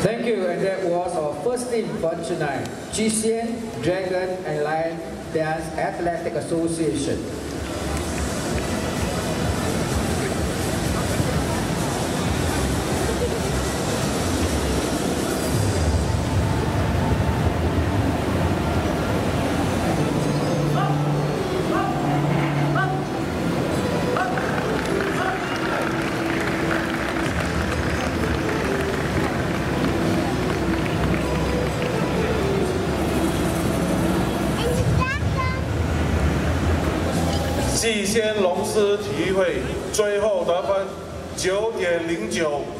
Thank you, and that was our first team for tonight. GCN, Dragon, and Lion Dance Athletic Association. 季仙龙狮体育会最后得分九点零九。